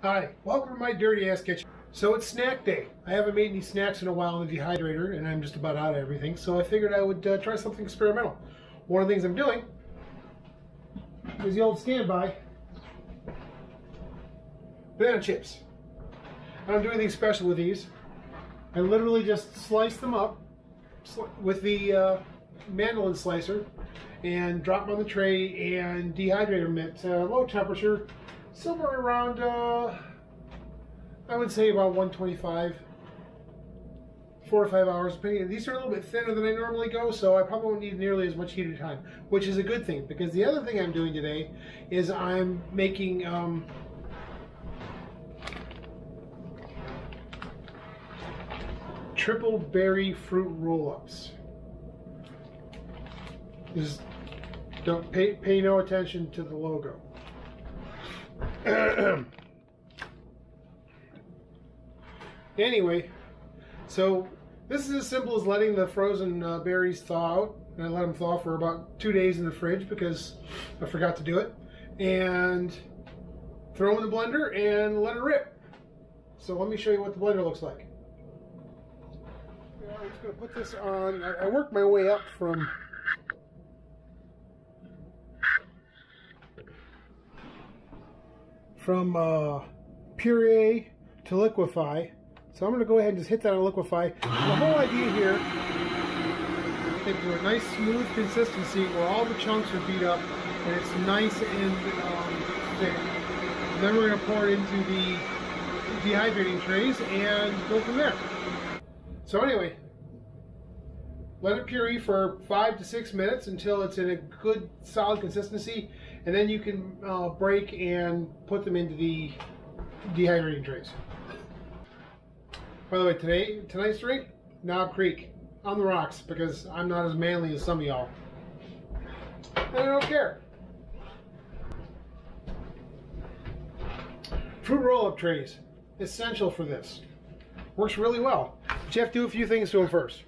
Hi, welcome to my dirty ass kitchen. So it's snack day. I haven't made any snacks in a while in the dehydrator and I'm just about out of everything. So I figured I would uh, try something experimental. One of the things I'm doing is the old standby banana chips. I don't do anything special with these. I literally just slice them up with the uh, mandolin slicer and drop them on the tray and dehydrate them at uh, low temperature, somewhere around, uh, I would say about 125, four or five hours. These are a little bit thinner than I normally go, so I probably won't need nearly as much heated time, which is a good thing because the other thing I'm doing today is I'm making um, triple berry fruit roll-ups. Just don't pay, pay no attention to the logo. anyway, so this is as simple as letting the frozen uh, berries thaw out. And I let them thaw for about two days in the fridge because I forgot to do it. And throw them in the blender and let it rip. So let me show you what the blender looks like. I'm just going to put this on. I, I worked my way up from from uh, puree to liquefy. So I'm going to go ahead and just hit that on liquefy. the whole idea here is to a nice smooth consistency where all the chunks are beat up and it's nice and um, thick. Then we're going to pour it into the dehydrating trays and go from there. So anyway, let it puree for five to six minutes until it's in a good solid consistency and then you can uh, break and put them into the dehydrating trays. By the way, today tonight's drink, Knob Creek on the rocks because I'm not as manly as some of y'all. And I don't care. Fruit roll-up trays, essential for this. Works really well. But you have to do a few things to them first.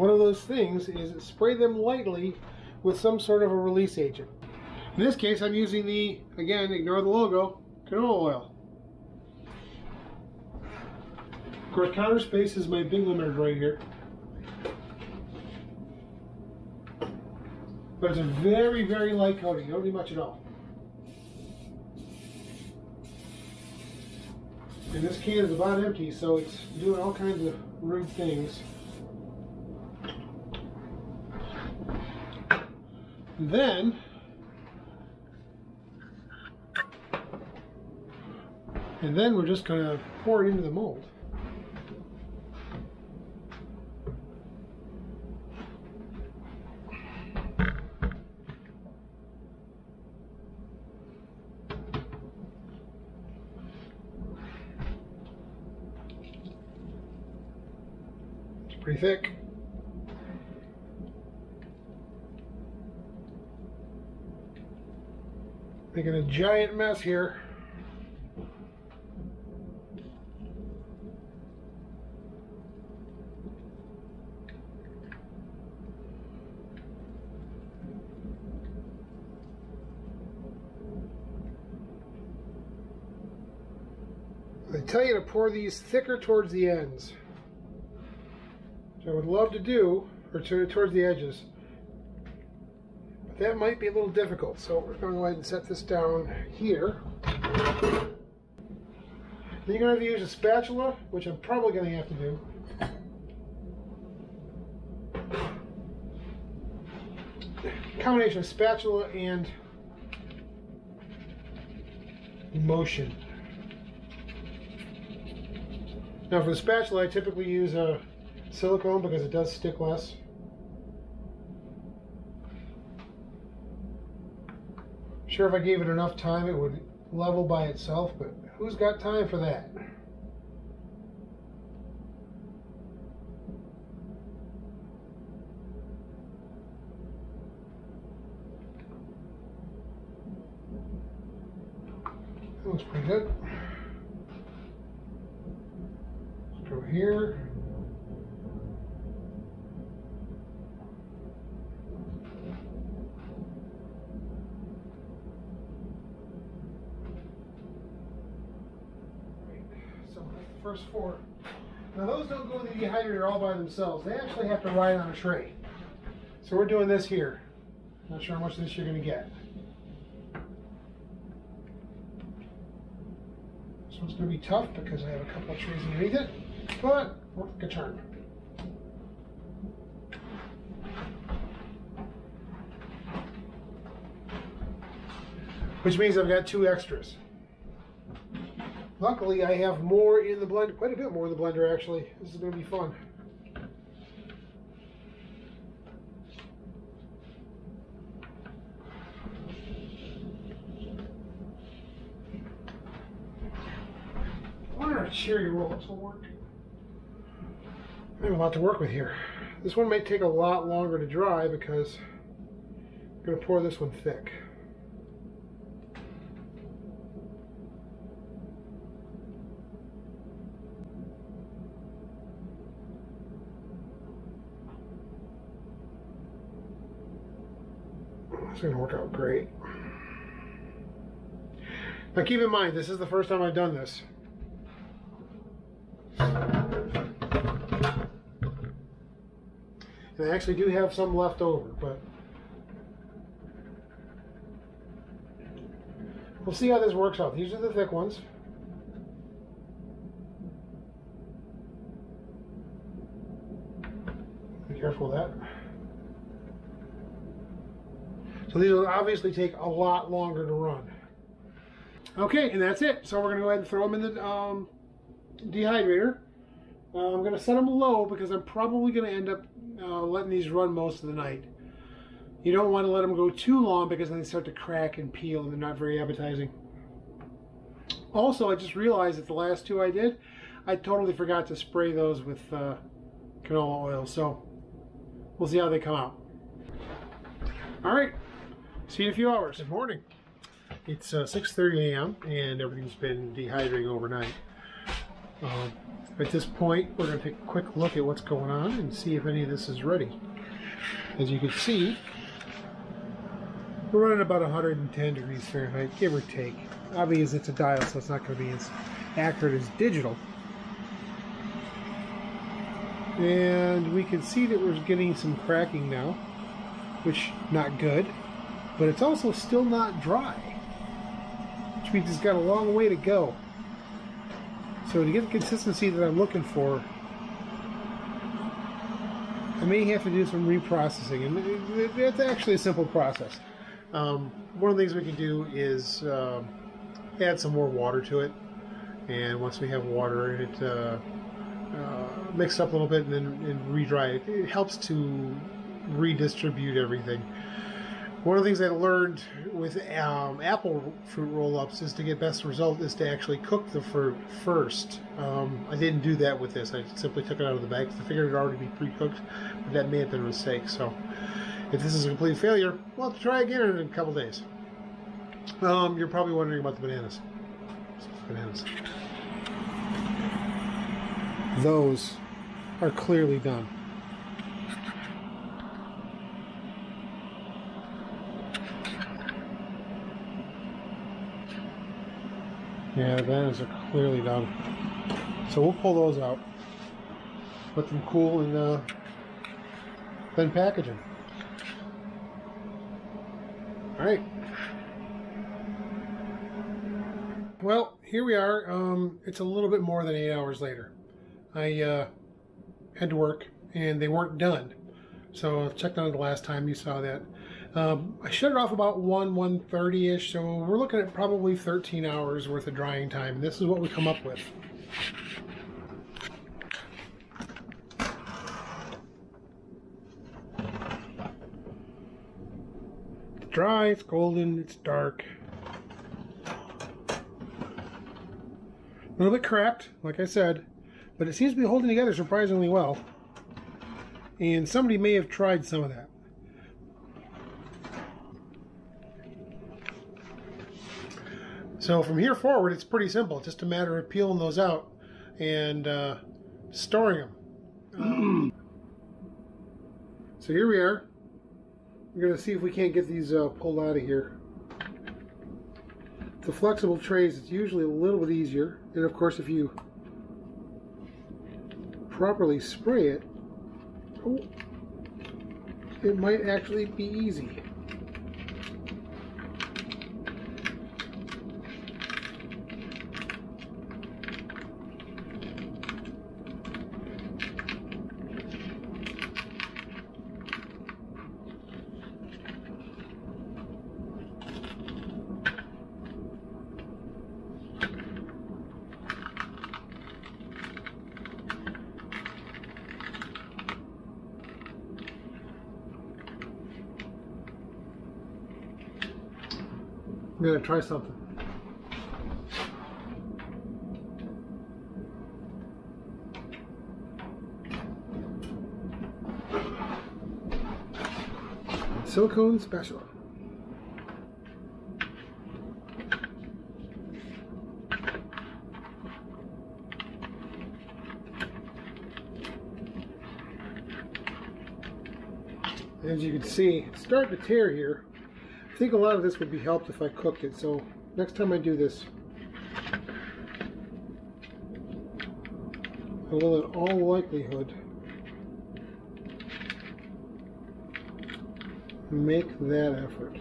One of those things is spray them lightly with some sort of a release agent. In this case, I'm using the, again, ignore the logo, canola oil. Of course, counter space is my big limiter right here. But it's a very, very light coating. You don't need much at all. And this can is about empty, so it's doing all kinds of rude things. Then, and then we're just going to pour it into the mold. It's pretty thick. Making a giant mess here. They tell you to pour these thicker towards the ends. Which I would love to do, or to, towards the edges that might be a little difficult. So we're going to go ahead and set this down here. Then you're going to have to use a spatula, which I'm probably going to have to do. Combination of spatula and motion. Now for the spatula, I typically use a silicone because it does stick less. Sure, if I gave it enough time, it would level by itself, but who's got time for that? That looks pretty good. Let's go here. First four. Now those don't go in the dehydrator all by themselves. They actually have to ride on a tray. So we're doing this here. Not sure how much of this you're going to get. This one's going to be tough because I have a couple of trays underneath it, but worth a turn. Which means I've got two extras. Luckily, I have more in the blender, quite a bit more in the blender actually. This is going to be fun. I wonder if cherry roll-ups will work. I have a lot to work with here. This one may take a lot longer to dry because I'm going to pour this one thick. It's going to work out great. Now keep in mind, this is the first time I've done this. And I actually do have some left over, but we'll see how this works out. These are the thick ones. Be careful of that. So these will obviously take a lot longer to run. Okay, and that's it. So we're going to go ahead and throw them in the um, dehydrator. Uh, I'm going to set them low because I'm probably going to end up uh, letting these run most of the night. You don't want to let them go too long because then they start to crack and peel and they're not very appetizing. Also, I just realized that the last two I did, I totally forgot to spray those with uh, canola oil. So we'll see how they come out. All right, see you in a few hours. Good morning. It's uh, 6.30 a.m. and everything's been dehydrating overnight. Um, at this point, we're going to take a quick look at what's going on and see if any of this is ready. As you can see, we're running about 110 degrees Fahrenheit, give or take. Obviously, it's a dial, so it's not going to be as accurate as digital. And we can see that we're getting some cracking now, which not good, but it's also still not dry, which means it's got a long way to go. So to get the consistency that I'm looking for, I may have to do some reprocessing, and it's actually a simple process. Um, one of the things we can do is uh, add some more water to it, and once we have water in it, uh, uh, mix up a little bit and then and re-dry it. It helps to redistribute everything. One of the things I learned with um, apple fruit roll-ups is to get best result is to actually cook the fruit first. Um, I didn't do that with this. I simply took it out of the bag because I figured it would already be pre-cooked, but that may have been a mistake. So if this is a complete failure, we'll have to try again in a couple days. Um, you're probably wondering about the bananas. Bananas. Those are clearly done. Yeah, the bananas are clearly done. So we'll pull those out, let them cool, and uh, then package them. All right. Well, here we are. Um, it's a little bit more than eight hours later. I uh, had to work, and they weren't done. So I checked on it the last time you saw that. Um, I shut it off about 1, 1.30ish, so we're looking at probably 13 hours worth of drying time. This is what we come up with. It's dry, it's golden, it's dark. A little bit cracked, like I said, but it seems to be holding together surprisingly well. And somebody may have tried some of that. So from here forward, it's pretty simple. It's just a matter of peeling those out and uh, storing them. so here we are. We're going to see if we can't get these uh, pulled out of here. The flexible trays, it's usually a little bit easier. And of course, if you properly spray it, oh, it might actually be easy. I'm gonna try something. Silicone spatula. As you can see, it's starting to tear here. Think a lot of this would be helped if I cooked it, so next time I do this, I will in all likelihood make that effort.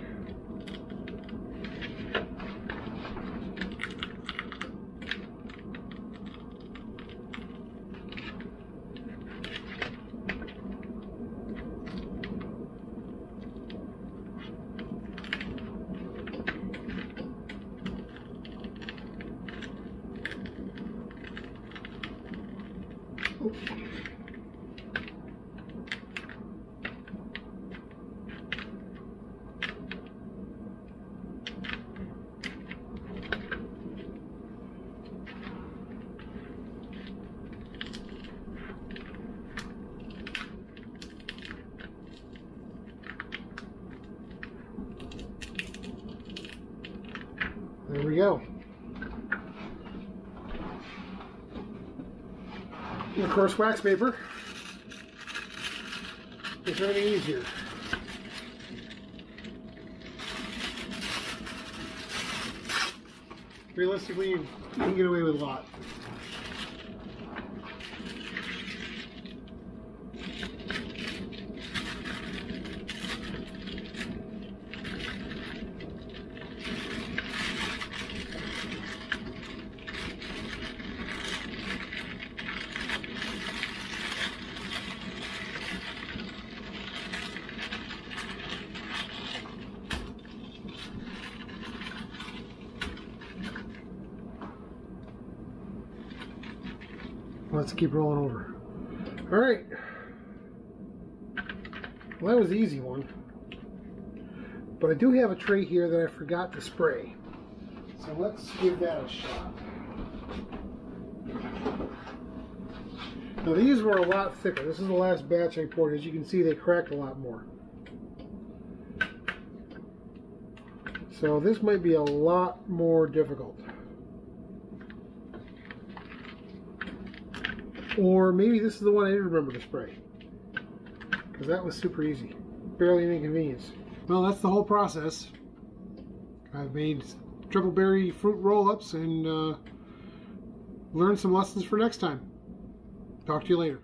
There we go. And of course, wax paper makes everything easier. Realistically, you can get away with a lot. Let's keep rolling over. All right. Well, that was the easy one. But I do have a tray here that I forgot to spray. So let's give that a shot. Now these were a lot thicker. This is the last batch I poured. As you can see, they cracked a lot more. So this might be a lot more difficult. Or maybe this is the one I didn't remember to spray. Because that was super easy. Barely an inconvenience. Well, that's the whole process. I've made triple berry fruit roll-ups and uh, learned some lessons for next time. Talk to you later.